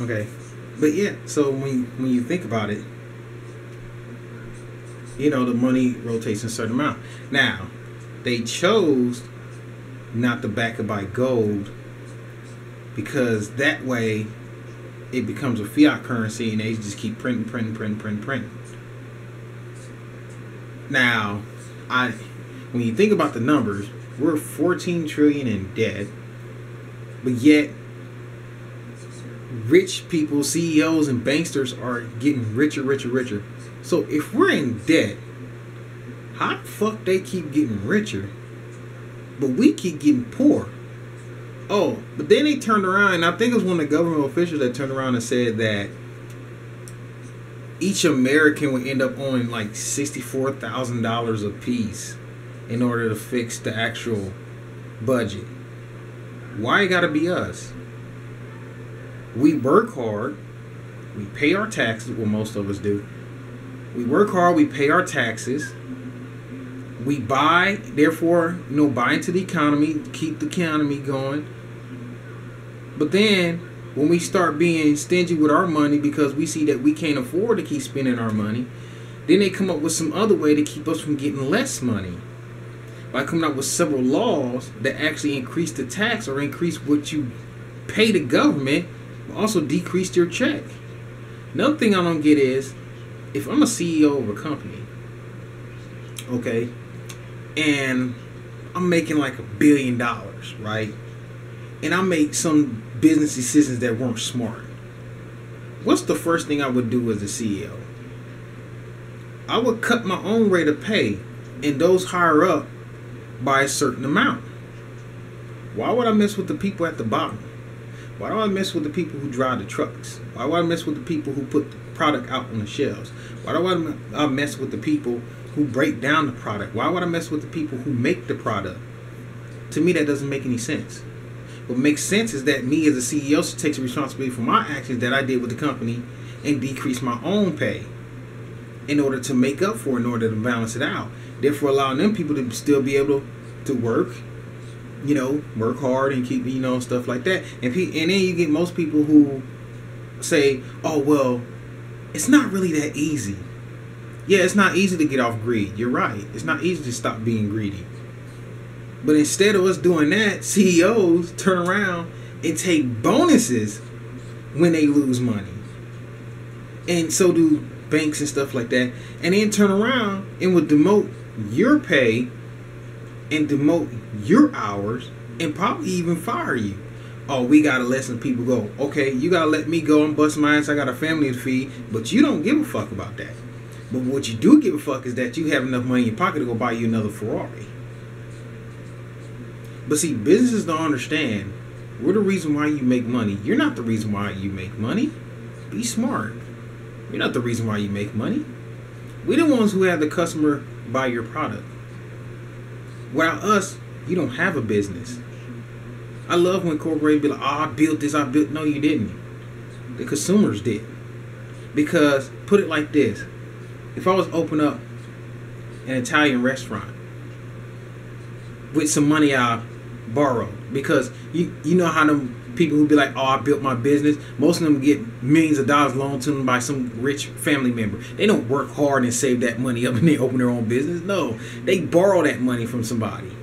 Okay, but yeah. So when when you think about it, you know the money rotates in a certain amount. Now, they chose not to back it by gold because that way it becomes a fiat currency and they just keep printing, printing, printing, printing, printing. Now, I when you think about the numbers, we're 14 trillion in debt, but yet rich people, CEOs, and banksters are getting richer, richer, richer. So if we're in debt, how the fuck they keep getting richer, but we keep getting poor? Oh, but then they turned around, and I think it was one of the government officials that turned around and said that each American would end up owing like sixty-four thousand dollars a piece in order to fix the actual budget. Why it gotta be us? We work hard, we pay our taxes, well most of us do. We work hard, we pay our taxes. We buy, therefore, you know, buy into the economy, keep the economy going. But then when we start being stingy with our money because we see that we can't afford to keep spending our money, then they come up with some other way to keep us from getting less money by coming up with several laws that actually increase the tax or increase what you pay the government, also decreased your check. Another thing I don't get is if I'm a CEO of a company, okay, and I'm making like a billion dollars, right? And I make some business decisions that weren't smart. What's the first thing I would do as a CEO? I would cut my own rate of pay and those higher up by a certain amount. Why would I mess with the people at the bottom? Why do I mess with the people who drive the trucks? Why would I mess with the people who put the product out on the shelves? Why do I mess with the people who break down the product? Why would I mess with the people who make the product? To me, that doesn't make any sense. What makes sense is that me as a CEO should take responsibility for my actions that I did with the company and decrease my own pay in order to make up for it, in order to balance it out. Therefore, allowing them people to still be able to work, you know, work hard and keep, you know, stuff like that. And pe- and then you get most people who say, "Oh well, it's not really that easy." Yeah, it's not easy to get off greed. You're right. It's not easy to stop being greedy. But instead of us doing that, CEOs turn around and take bonuses when they lose money. And so do banks and stuff like that. And then turn around and would demote your pay and demote your hours and probably even fire you. Oh, we gotta let some people go. Okay, you gotta let me go and bust my ass. I got a family to feed, but you don't give a fuck about that. But what you do give a fuck is that you have enough money in your pocket to go buy you another Ferrari. But see, businesses don't understand. We're the reason why you make money. You're not the reason why you make money. Be smart. You're not the reason why you make money. We're the ones who have the customer buy your product. Without us, you don't have a business. I love when corporations be like, oh, I built this, I built. No, you didn't. The consumers did. Because, put it like this if I was open up an Italian restaurant with some money I borrowed, because you you know how them people who be like, oh, I built my business. Most of them get millions of dollars loaned to them by some rich family member. They don't work hard and save that money up and they open their own business. No, they borrow that money from somebody.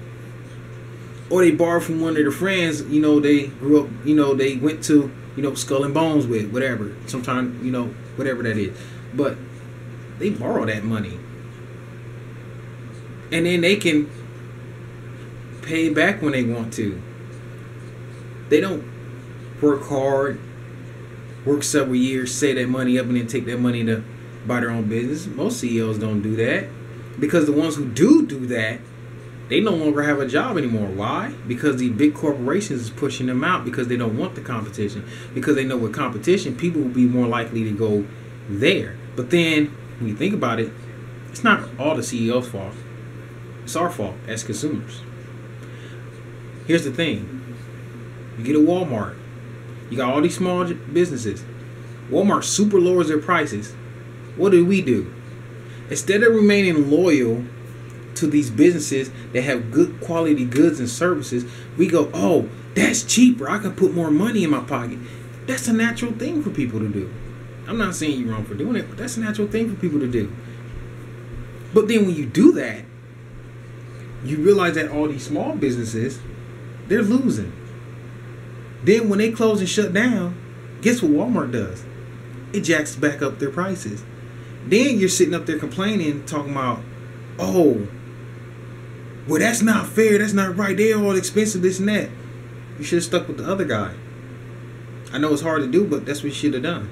Or they borrow from one of their friends, you know, they grew up, you know, they went to, you know, Skull and Bones with, whatever. Sometimes, you know, whatever that is. But they borrow that money. And then they can pay back when they want to. They don't work hard, work several years, save that money up, and then take that money to buy their own business. Most CEOs don't do that because the ones who do do that, they no longer have a job anymore. Why? Because the big corporations is pushing them out because they don't want the competition. Because they know with competition, people will be more likely to go there. But then when you think about it, it's not all the CEO's fault. It's our fault as consumers. Here's the thing. You get a Walmart. You got all these small businesses. Walmart super lowers their prices. What do we do? Instead of remaining loyal to these businesses that have good quality goods and services, we go, oh, that's cheaper. I can put more money in my pocket. That's a natural thing for people to do. I'm not saying you're wrong for doing it, but that's a natural thing for people to do. But then when you do that, you realize that all these small businesses, they're losing. Then when they close and shut down, guess what Walmart does? It jacks back up their prices. Then you're sitting up there complaining, talking about, oh, well, that's not fair. That's not right. They're all expensive, this and that. You should have stuck with the other guy. I know it's hard to do, but that's what you should have done.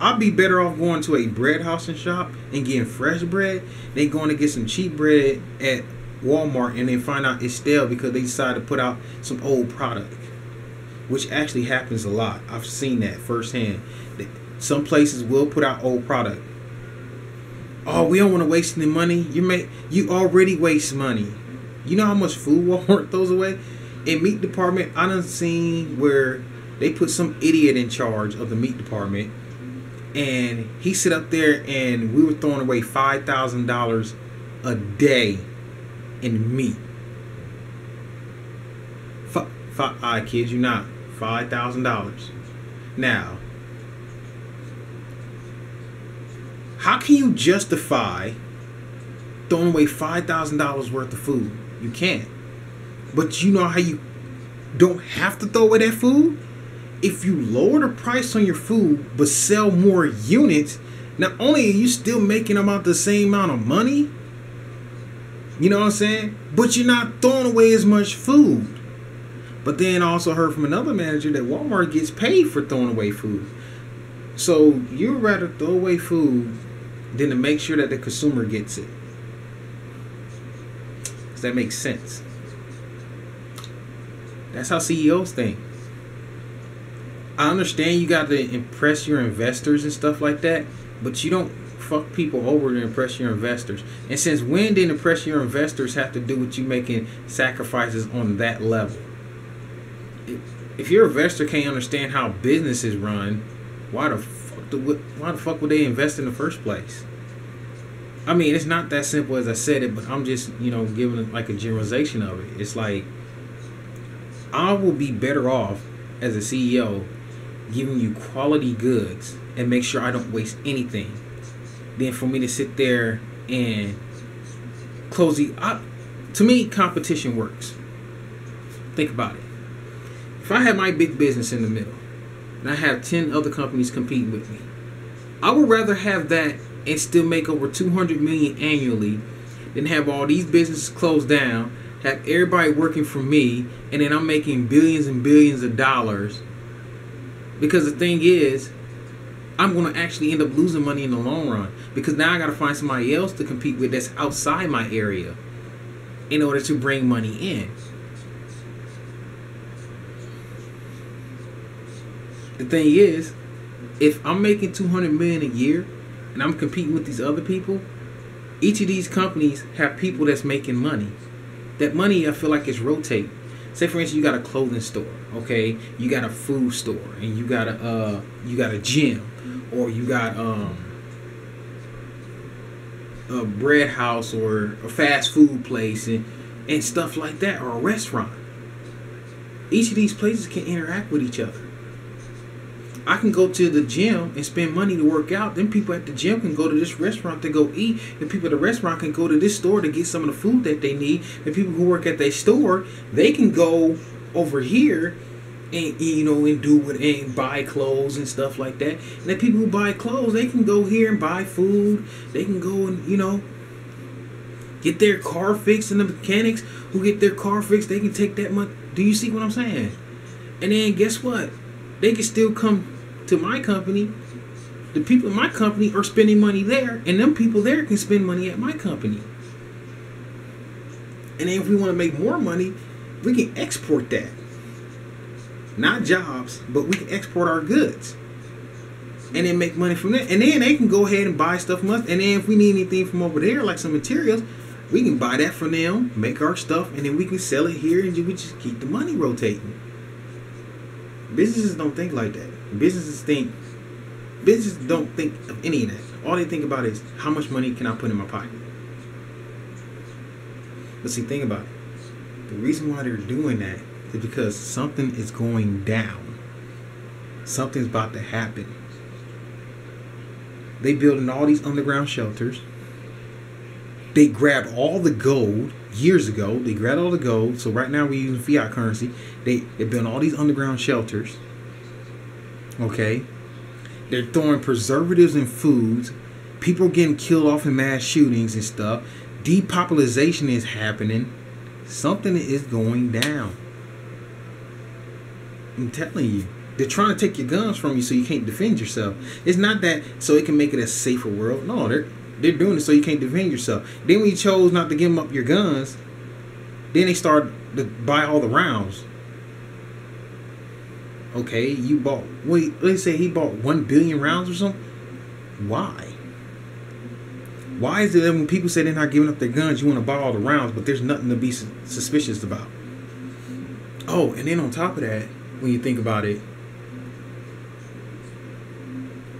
I'd be better off going to a bread house and shop and getting fresh bread than going to get some cheap bread at Walmart and then find out it's stale because they decided to put out some old product, which actually happens a lot. I've seen that firsthand. Some places will put out old product. Oh, we don't want to waste any money. You make you already waste money. You know how much food Walmart throws away? In meat department, I done seen where they put some idiot in charge of the meat department and he sit up there and we were throwing away five thousand dollars a day in meat. F- f- I kid you not, five thousand dollars. Now, how can you justify throwing away five thousand dollars worth of food? You can't. But you know how you don't have to throw away that food? If you lower the price on your food but sell more units, not only are you still making about the same amount of money, you know what I'm saying? But you're not throwing away as much food. But then I also heard from another manager that Walmart gets paid for throwing away food. So you'd rather throw away food than to make sure that the consumer gets it. Does that make sense? That's how CEOs think. I understand you got to impress your investors and stuff like that, but you don't fuck people over to impress your investors. And since when did impress your investors have to do with you making sacrifices on that level? If your investor can't understand how businesses run, why the fuck do, why the fuck would they invest in the first place? I mean, it's not that simple as I said it, but I'm just you know giving like a generalization of it. It's like I will be better off as a CEO giving you quality goods and make sure I don't waste anything than for me to sit there and close the. I, to me, competition works. Think about it. If I had my big business in the middle and I have 10 other companies competing with me, I would rather have that and still make over 200 million annually than have all these businesses closed down, have everybody working for me, and then I'm making billions and billions of dollars. Because the thing is, I'm going to actually end up losing money in the long run because now I got to find somebody else to compete with that's outside my area in order to bring money in. The thing is, if I'm making 200 million a year and I'm competing with these other people, each of these companies have people that's making money. That money I feel like is rotating. Say for instance, you got a clothing store, okay? You got a food store, and you got a uh, you got a gym, or you got um, a bread house or a fast food place and, and stuff like that or a restaurant each of these places can interact with each other i can go to the gym and spend money to work out then people at the gym can go to this restaurant to go eat and people at the restaurant can go to this store to get some of the food that they need and people who work at their store they can go over here and you know and do what and buy clothes and stuff like that. And the people who buy clothes, they can go here and buy food. They can go and you know get their car fixed. And the mechanics who get their car fixed, they can take that money. Do you see what I'm saying? And then guess what? They can still come to my company. The people in my company are spending money there, and them people there can spend money at my company. And then if we want to make more money, we can export that not jobs, but we can export our goods and then make money from that. And then they can go ahead and buy stuff from us. And then if we need anything from over there, like some materials, we can buy that from them, make our stuff, and then we can sell it here, and we just keep the money rotating. Businesses don't think like that. Businesses think businesses don't think of any of that. All they think about is how much money can I put in my pocket. But see, think about it. The reason why they're doing that is because something is going down. something's about to happen. They building all these underground shelters. They grabbed all the gold years ago. They grabbed all the gold. So right now we're using fiat currency. They they built all these underground shelters. Okay. They're throwing preservatives in foods. People getting killed off in mass shootings and stuff. Depopulation is happening. Something is going down. I'm telling you. They're trying to take your guns from you so you can't defend yourself. It's not that so it can make it a safer world. No, they're they're doing it so you can't defend yourself. Then when you chose not to give them up your guns, then they start to buy all the rounds. Okay, you bought wait, let's say he bought one billion rounds or something. Why? Why is it that when people say they're not giving up their guns, you want to buy all the rounds, but there's nothing to be suspicious about? Oh, and then on top of that, when you think about it,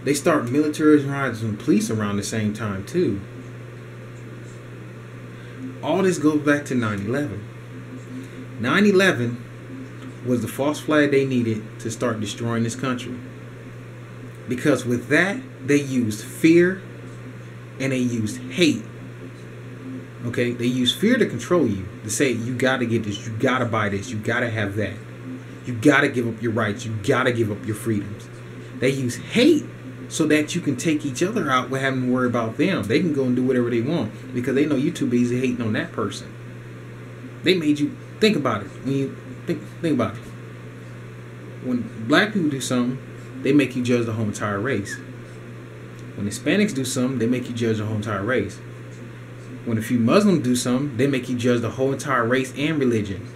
they start militarizing police around the same time too. All this goes back to 9/11. 9/11 was the false flag they needed to start destroying this country. Because with that, they used fear and they used hate. Okay, they used fear to control you, to say you got to get this, you got to buy this, you got to have that. You got to give up your rights, you got to give up your freedoms. They use hate so that you can take each other out without having to worry about them. They can go and do whatever they want because they know you too busy hating on that person. They made you think about it. When you think think about it. When black people do something, they make you judge the whole entire race. When Hispanics do something, they make you judge the whole entire race. When a few Muslims do something, they make you judge the whole entire race and religion.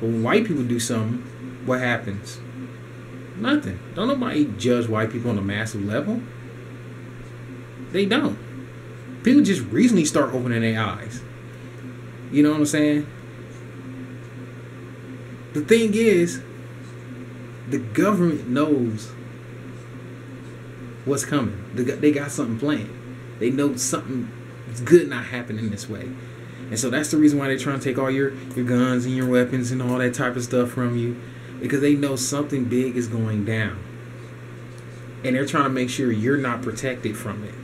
But when white people do something, what happens? Nothing. Don't nobody judge white people on a massive level. They don't. People just recently start opening their eyes. You know what I'm saying? The thing is, the government knows what's coming. They got something planned. They know something good not happening this way. And so that's the reason why they're trying to take all your, your guns and your weapons and all that type of stuff from you because they know something big is going down. And they're trying to make sure you're not protected from it.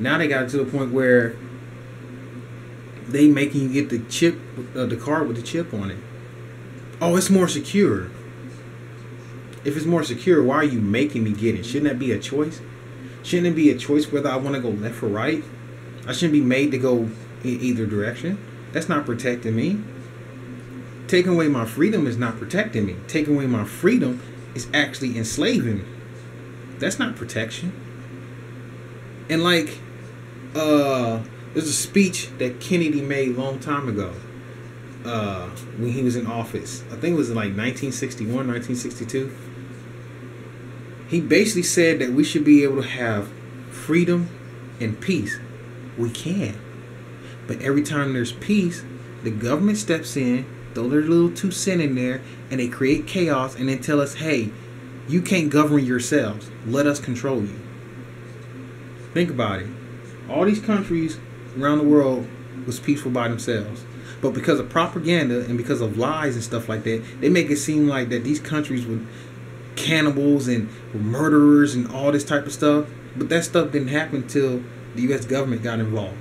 Now they got to a point where they making you get the chip, uh, the card with the chip on it. Oh, it's more secure. If it's more secure, why are you making me get it? Shouldn't that be a choice? Shouldn't it be a choice whether I want to go left or right? I shouldn't be made to go in either direction. That's not protecting me. Taking away my freedom is not protecting me. Taking away my freedom is actually enslaving me. That's not protection. And like, uh, there's a speech that Kennedy made a long time ago. Uh, when he was in office. I think it was in like 1961, 1962. He basically said that we should be able to have freedom and peace. We can. But every time there's peace, the government steps in throw their little two cent in there, and they create chaos and then tell us, hey, you can't govern yourselves. Let us control you. Think about it. All these countries around the world was peaceful by themselves. But because of propaganda and because of lies and stuff like that, they make it seem like that these countries were cannibals and murderers and all this type of stuff. But that stuff didn't happen until the U.S. government got involved.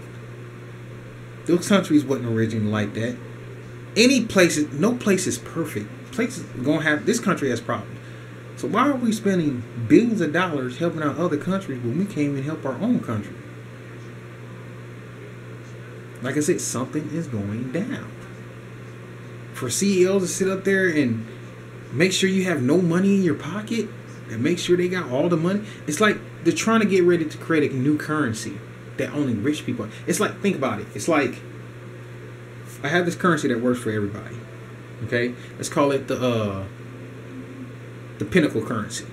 Those countries wasn't originally like that any place, no place is perfect. Places gonna have this country has problems. So why are we spending billions of dollars helping out other countries when we can't even help our own country? Like I said, something is going down. For CEOs to sit up there and make sure you have no money in your pocket and make sure they got all the money. It's like they're trying to get ready to create a new currency that only rich people. It's like think about it. It's like I have this currency that works for everybody. Okay, let's call it the uh, the pinnacle currency.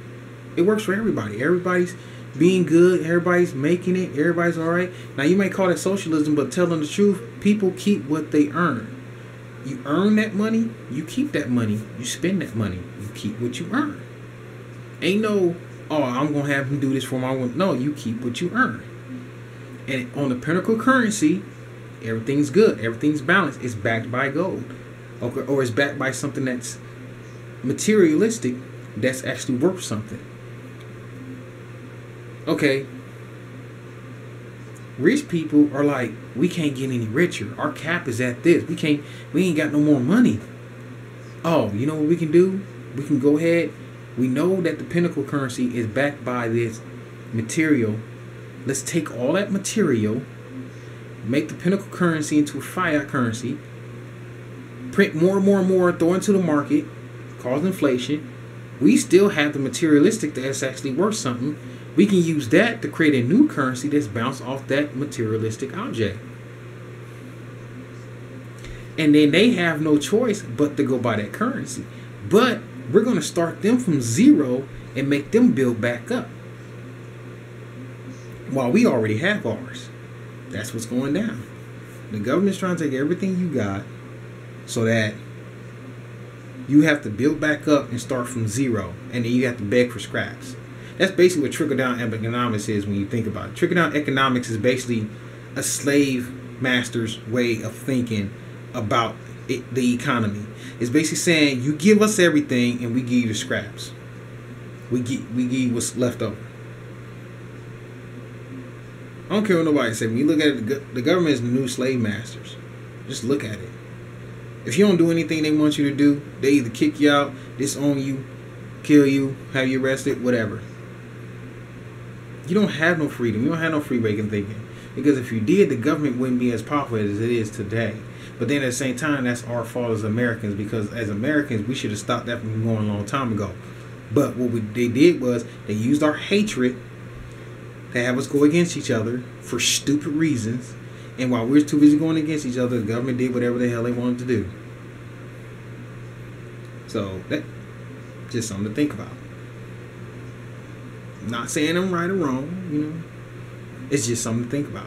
It works for everybody. Everybody's being good. Everybody's making it. Everybody's all right. Now you may call it socialism, but telling the truth, people keep what they earn. You earn that money, you keep that money. You spend that money, you keep what you earn. Ain't no, oh, I'm gonna have him do this for my. No, you keep what you earn. And on the pinnacle currency, everything's good, everything's balanced. It's backed by gold, okay, or it's backed by something that's materialistic that's actually worth something. Okay. Rich people are like, we can't get any richer. Our cap is at this. We can't we ain't got no more money. Oh, you know what we can do? We can go ahead. We know that the pinnacle currency is backed by this material. Let's take all that material, make the pinnacle currency into a fiat currency, print more and more and more, throw into the market, cause inflation. We still have the materialistic that's actually worth something. We can use that to create a new currency that's bounced off that materialistic object. And then they have no choice but to go by that currency. But we're going to start them from zero and make them build back up. While we already have ours. That's what's going down. The government's trying to take everything you got so that you have to build back up and start from zero, and then you have to beg for scraps. That's basically what trickle down economics is when you think about it. Trickle down economics is basically a slave master's way of thinking about it, the economy. It's basically saying you give us everything and we give you the scraps. We give we give you what's left over. I don't care what nobody say. When you look at it, the government is the new slave masters. Just look at it. If you don't do anything they want you to do, they either kick you out, disown you, kill you, have you arrested, whatever. You don't have no freedom. You don't have no free waking thinking. Because if you did, the government wouldn't be as powerful as it is today. But then at the same time, that's our fault as Americans because as Americans, we should have stopped that from going a long time ago. But what we, they did was they used our hatred to have us go against each other for stupid reasons and while we're too busy going against each other, the government did whatever the hell they wanted to do. So that just something to think about. not saying I'm right or wrong, you know. It's just something to think about.